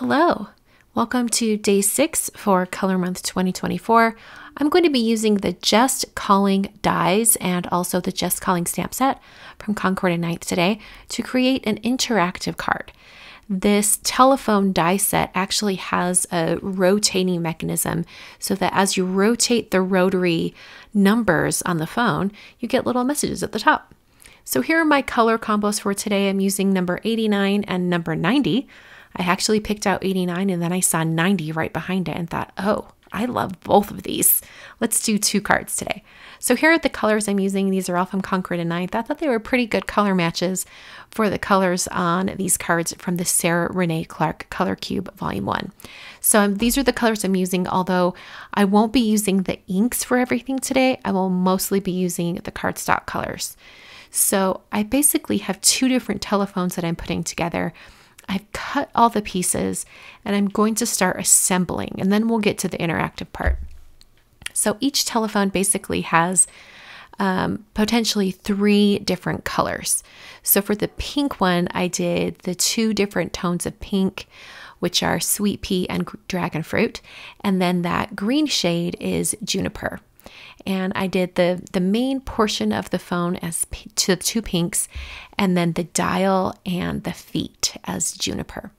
Hello, welcome to day six for Color Month 2024. I'm going to be using the Just Calling dies and also the Just Calling stamp set from Concord and Ninth today to create an interactive card. This telephone die set actually has a rotating mechanism so that as you rotate the rotary numbers on the phone, you get little messages at the top. So here are my color combos for today. I'm using number 89 and number 90. I actually picked out 89 and then I saw 90 right behind it and thought, oh, I love both of these. Let's do two cards today. So here are the colors I'm using. These are all from Concord and Ninth. I thought they were pretty good color matches for the colors on these cards from the Sarah Renae Clark Color Cube Volume 1. So um, these are the colors I'm using, although I won't be using the inks for everything today. I will mostly be using the cardstock colors. So I basically have two different telephones that I'm putting together. I've cut all the pieces and I'm going to start assembling and then we'll get to the interactive part. So each telephone basically has um, potentially three different colors. So for the pink one, I did the two different tones of pink, which are sweet pea and dragon fruit. And then that green shade is juniper and I did the the main portion of the phone as to two pinks and then the dial and the feet as juniper.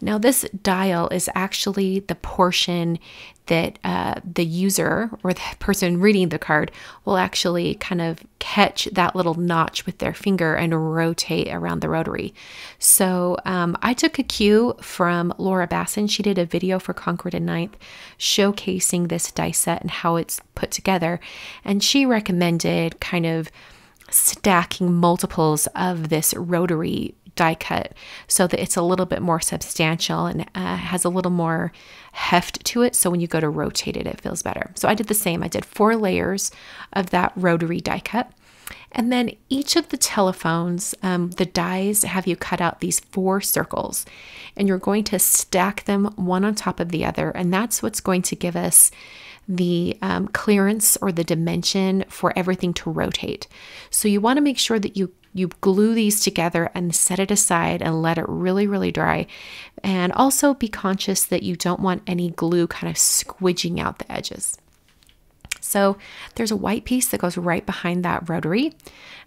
Now, this dial is actually the portion that uh, the user or the person reading the card will actually kind of catch that little notch with their finger and rotate around the rotary. So um, I took a cue from Laura Bassen. She did a video for Concord and Ninth showcasing this die set and how it's put together. And she recommended kind of stacking multiples of this rotary die cut so that it's a little bit more substantial and uh, has a little more heft to it. So when you go to rotate it, it feels better. So I did the same. I did four layers of that rotary die cut. And then each of the telephones, um, the dies have you cut out these four circles and you're going to stack them one on top of the other. And that's what's going to give us the um, clearance or the dimension for everything to rotate. So you want to make sure that you you glue these together and set it aside and let it really, really dry. And also be conscious that you don't want any glue kind of squidging out the edges. So there's a white piece that goes right behind that rotary.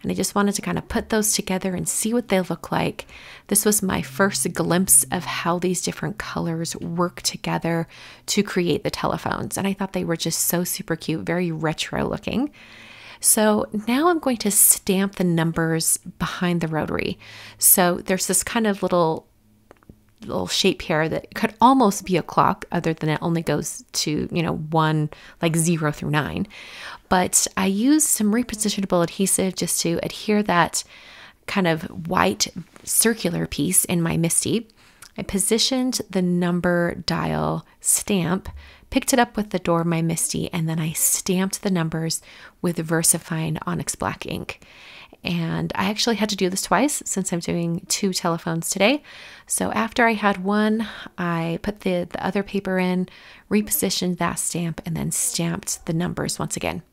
And I just wanted to kind of put those together and see what they look like. This was my first glimpse of how these different colors work together to create the telephones. And I thought they were just so super cute, very retro looking. So now I'm going to stamp the numbers behind the rotary. So there's this kind of little little shape here that could almost be a clock other than it only goes to you know one like zero through nine but i used some repositionable adhesive just to adhere that kind of white circular piece in my MISTI i positioned the number dial stamp picked it up with the door of my MISTI, and then I stamped the numbers with VersaFine Onyx Black ink. And I actually had to do this twice since I'm doing two telephones today. So after I had one, I put the, the other paper in, repositioned that stamp, and then stamped the numbers once again.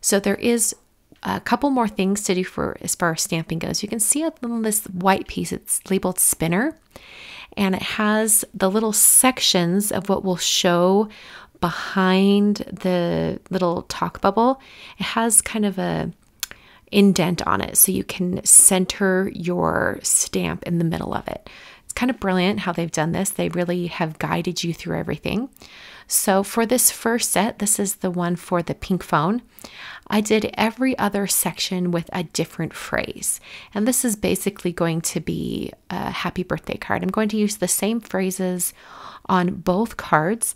So there is a couple more things to do for as far as stamping goes. You can see on this white piece, it's labeled spinner and it has the little sections of what will show behind the little talk bubble. It has kind of a indent on it so you can center your stamp in the middle of it. Kind of brilliant how they've done this. They really have guided you through everything. So for this first set, this is the one for the pink phone. I did every other section with a different phrase. And this is basically going to be a happy birthday card. I'm going to use the same phrases on both cards,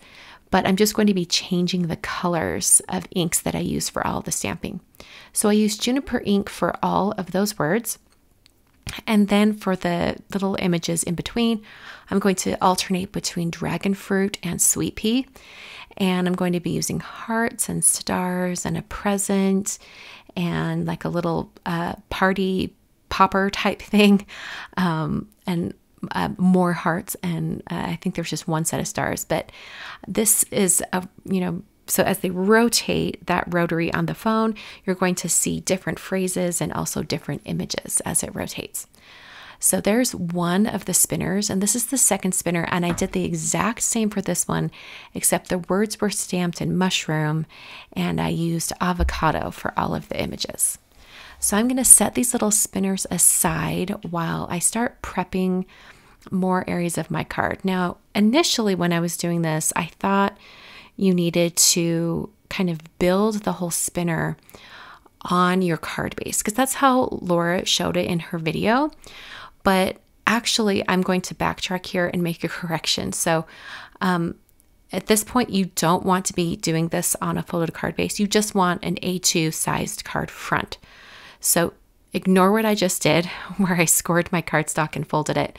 but I'm just going to be changing the colors of inks that I use for all the stamping. So I use juniper ink for all of those words. And then for the little images in between, I'm going to alternate between dragon fruit and sweet pea. And I'm going to be using hearts and stars and a present and like a little uh, party popper type thing. Um, and uh, more hearts and uh, I think there's just one set of stars but this is a you know so as they rotate that rotary on the phone, you're going to see different phrases and also different images as it rotates. So there's one of the spinners, and this is the second spinner, and I did the exact same for this one, except the words were stamped in mushroom, and I used avocado for all of the images. So I'm going to set these little spinners aside while I start prepping more areas of my card. Now, initially, when I was doing this, I thought you needed to kind of build the whole spinner on your card base because that's how Laura showed it in her video. But actually, I'm going to backtrack here and make a correction. So, um, at this point, you don't want to be doing this on a folded card base. You just want an A2 sized card front. So, ignore what I just did, where I scored my cardstock and folded it.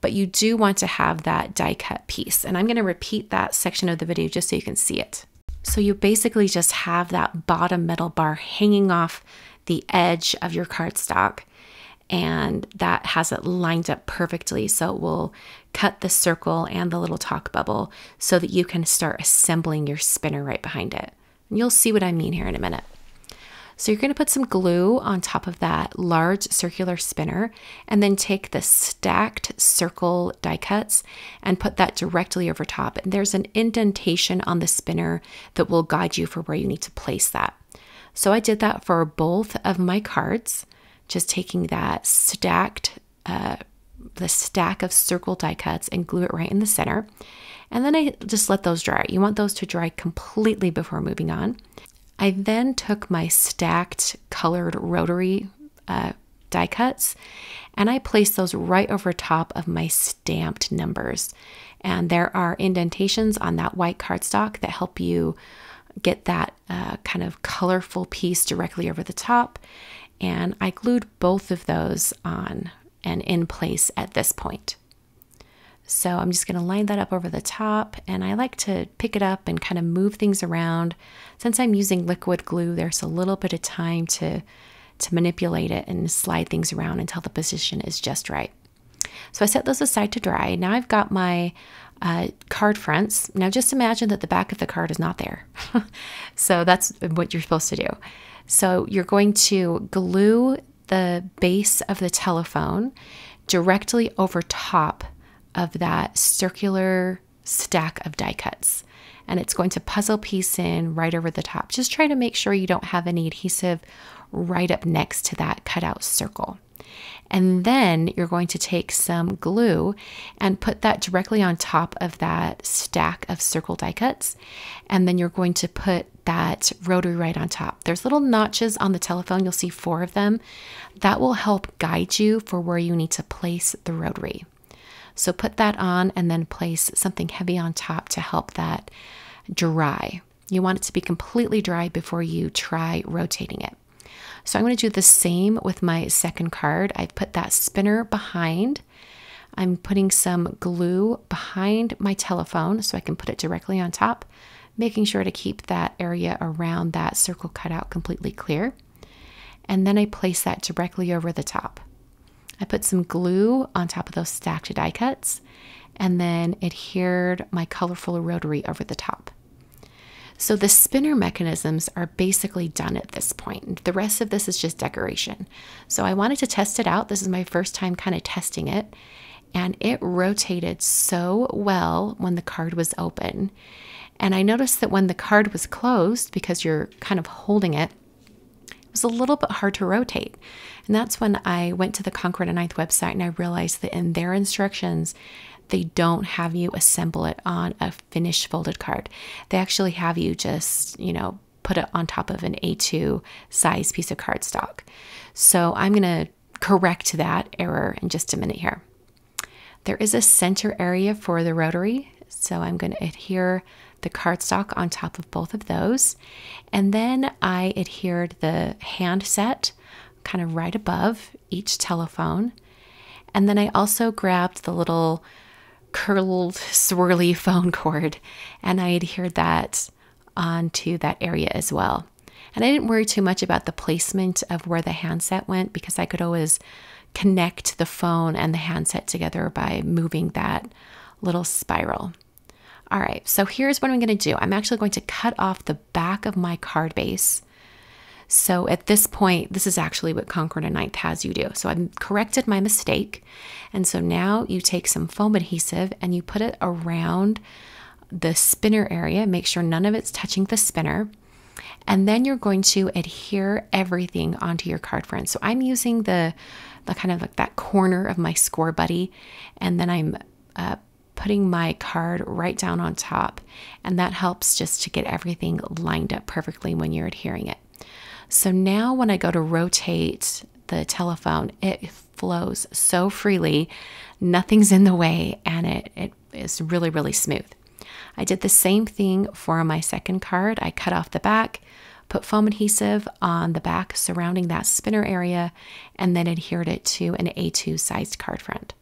But you do want to have that die cut piece. And I'm going to repeat that section of the video just so you can see it. So you basically just have that bottom metal bar hanging off the edge of your cardstock and that has it lined up perfectly so it will cut the circle and the little talk bubble so that you can start assembling your spinner right behind it. And you'll see what I mean here in a minute. So you're going to put some glue on top of that large circular spinner and then take the stacked circle die cuts and put that directly over top. And there's an indentation on the spinner that will guide you for where you need to place that. So I did that for both of my cards, just taking that stacked, uh, the stack of circle die cuts and glue it right in the center. And then I just let those dry. You want those to dry completely before moving on. I then took my stacked colored rotary uh, die cuts and I placed those right over top of my stamped numbers. And there are indentations on that white cardstock that help you get that uh, kind of colorful piece directly over the top. And I glued both of those on and in place at this point. So I'm just going to line that up over the top and I like to pick it up and kind of move things around. Since I'm using liquid glue, there's a little bit of time to, to manipulate it and slide things around until the position is just right. So I set those aside to dry. Now I've got my uh, card fronts. Now just imagine that the back of the card is not there. so that's what you're supposed to do. So you're going to glue the base of the telephone directly over top of that circular stack of die cuts. And it's going to puzzle piece in right over the top. Just try to make sure you don't have any adhesive right up next to that cutout circle. And then you're going to take some glue and put that directly on top of that stack of circle die cuts. And then you're going to put that rotary right on top. There's little notches on the telephone, you'll see four of them. That will help guide you for where you need to place the rotary. So put that on and then place something heavy on top to help that dry. You want it to be completely dry before you try rotating it. So I'm going to do the same with my second card. I've put that spinner behind. I'm putting some glue behind my telephone so I can put it directly on top, making sure to keep that area around that circle cutout completely clear. And then I place that directly over the top. I put some glue on top of those stacked die cuts and then adhered my colorful rotary over the top. So the spinner mechanisms are basically done at this point. The rest of this is just decoration. So I wanted to test it out. This is my first time kind of testing it. And it rotated so well when the card was open. And I noticed that when the card was closed, because you're kind of holding it, was a little bit hard to rotate. And that's when I went to the Concord and Ninth website and I realized that in their instructions, they don't have you assemble it on a finished folded card. They actually have you just, you know, put it on top of an A2 size piece of cardstock. So I'm going to correct that error in just a minute here. There is a center area for the rotary, so I'm going to adhere the cardstock on top of both of those. And then I adhered the handset kind of right above each telephone. And then I also grabbed the little curled, swirly phone cord and I adhered that onto that area as well. And I didn't worry too much about the placement of where the handset went because I could always connect the phone and the handset together by moving that little spiral. All right, so here's what I'm going to do. I'm actually going to cut off the back of my card base So at this point, this is actually what Concord and Ninth has you do. So I've corrected my mistake. And so now you take some foam adhesive and you put it around the spinner area. Make sure none of it's touching the spinner. And then you're going to adhere everything onto your card front. So I'm using the, the kind of like that corner of my score buddy. And then I'm uh, putting my card right down on top. And that helps just to get everything lined up perfectly when you're adhering it. So now when I go to rotate the telephone, it flows so freely, nothing's in the way, and it, it is really, really smooth. I did the same thing for my second card. I cut off the back, put foam adhesive on the back surrounding that spinner area, and then adhered it to an A2 sized card front.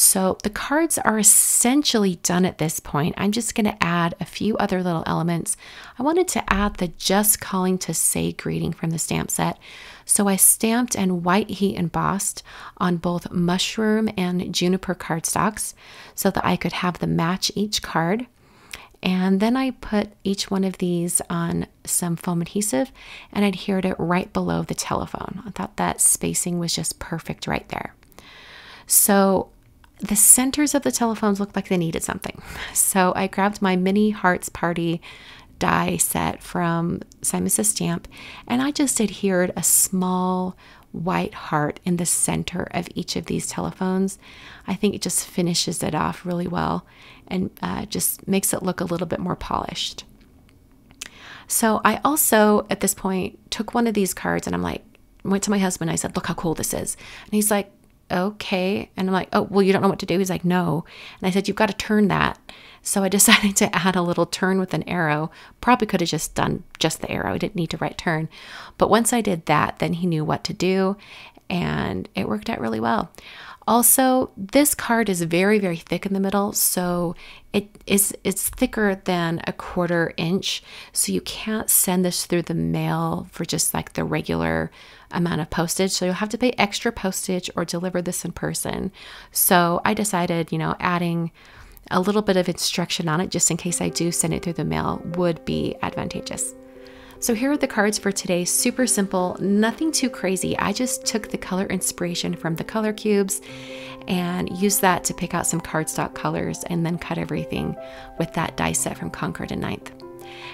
So the cards are essentially done at this point. I'm just going to add a few other little elements. I wanted to add the just calling to say greeting from the stamp set. So I stamped and white heat embossed on both mushroom and juniper cardstocks so that I could have them match each card. And then I put each one of these on some foam adhesive and adhered it right below the telephone. I thought that spacing was just perfect right there. So the centers of the telephones looked like they needed something. So I grabbed my mini hearts party die set from Simon Says Stamp and I just adhered a small white heart in the center of each of these telephones. I think it just finishes it off really well and uh, just makes it look a little bit more polished. So I also, at this point, took one of these cards and I'm like, went to my husband. I said, Look how cool this is. And he's like, okay. And I'm like, oh, well, you don't know what to do? He's like, no. And I said, you've got to turn that. So I decided to add a little turn with an arrow. Probably could have just done just the arrow. I didn't need to write turn. But once I did that, then he knew what to do. And it worked out really well. Also, this card is very, very thick in the middle, so it is it's thicker than a quarter inch. So you can't send this through the mail for just like the regular amount of postage. So you'll have to pay extra postage or deliver this in person. So I decided, you know, adding a little bit of instruction on it just in case I do send it through the mail would be advantageous. So here are the cards for today. Super simple, nothing too crazy. I just took the color inspiration from the color cubes and used that to pick out some cardstock colors and then cut everything with that die set from Concord and Ninth.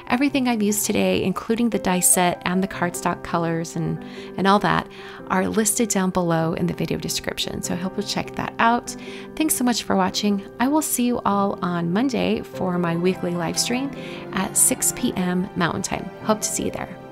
Everything I've used today, including the die set and the cardstock colors and, and all that, are listed down below in the video description. So I hope you'll check that out. Thanks so much for watching. I will see you all on Monday for my weekly live stream at 6 p.m. Mountain Time. Hope to see you there.